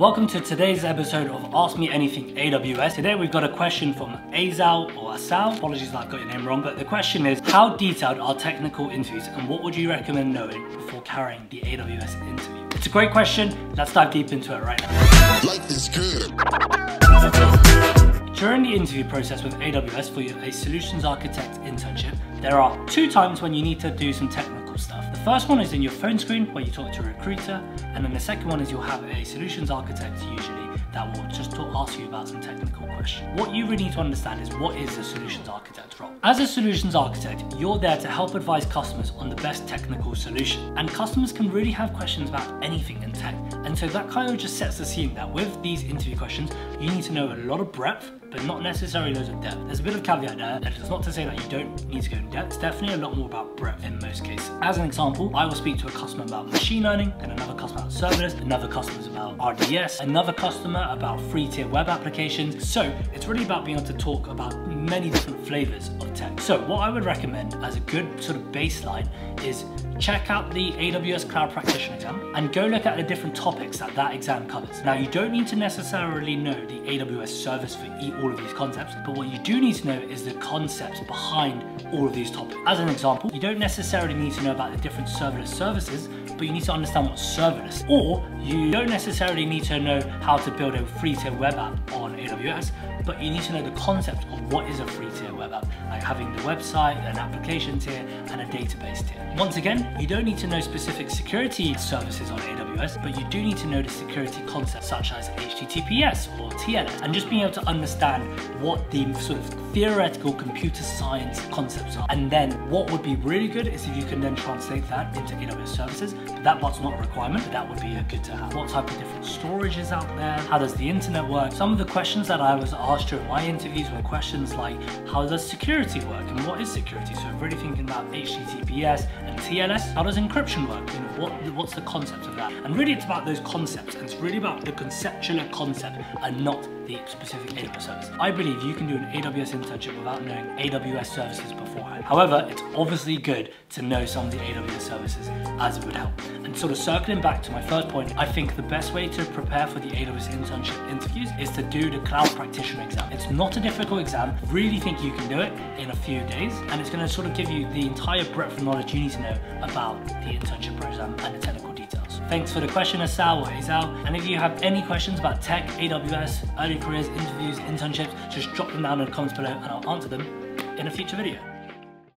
Welcome to today's episode of Ask Me Anything AWS. Today we've got a question from Azal or Asal. Apologies if I got your name wrong, but the question is how detailed are technical interviews and what would you recommend knowing before carrying the AWS interview? It's a great question. Let's dive deep into it right now. Life is good. During the interview process with AWS for your, a solutions architect internship, there are two times when you need to do some technical first one is in your phone screen where you talk to a recruiter, and then the second one is you'll have a solutions architect usually that will just ask you about some technical questions. What you really need to understand is what is a solutions architect role? As a solutions architect, you're there to help advise customers on the best technical solution. And customers can really have questions about anything in tech. And so that kind of just sets the scene that with these interview questions, you need to know a lot of breadth but not necessarily loads of depth. There's a bit of caveat there, and it's not to say that you don't need to go in depth. It's definitely a lot more about breadth in most cases. As an example, I will speak to a customer about machine learning, and another customer about serverless, another customer about RDS, another customer about three tier web applications. So it's really about being able to talk about many different flavors of tech. So what I would recommend as a good sort of baseline is check out the AWS Cloud Practitioner exam and go look at the different topics that that exam covers. Now you don't need to necessarily know the AWS service for all of these concepts, but what you do need to know is the concepts behind all of these topics. As an example, you don't necessarily need to know about the different serverless services, but you need to understand what serverless, or you don't necessarily need to know how to build a three tier web app on AWS, but you need to know the concept of what is a three tier web app, like having the website, an application tier, and a database tier. Once again, you don't need to know specific security services on AWS, but you do need to know the security concepts such as HTTPS or TLS, and just being able to understand what the sort of theoretical computer science concepts are. And then what would be really good is if you can then translate that into AWS services, but that part's not a requirement, but that would be a good to have. What type of different storage is out there? How does the internet work? Some of the questions that I was asked during my interviews were questions like, how does security work? And what is security? So really thinking about HTTPS and TLS. How does encryption work? You know, what, what's the concept of that? And really it's about those concepts. And it's really about the conceptual concept and not the specific AWS service. I believe you can do an AWS internship without knowing AWS services beforehand. However, it's obviously good to know some of the AWS services as it would help. And sort of circling back to my first point, I think the best way to prepare for the AWS internship interviews is to do the cloud practitioner exam. It's not a difficult exam. Really think you can do it in a few days. And it's gonna sort of give you the entire breadth of knowledge you need to know about the internship program and the technical details. Thanks for the question, Asal or Azal. And if you have any questions about tech, AWS, early careers, interviews, internships, just drop them down in the comments below and I'll answer them in a future video.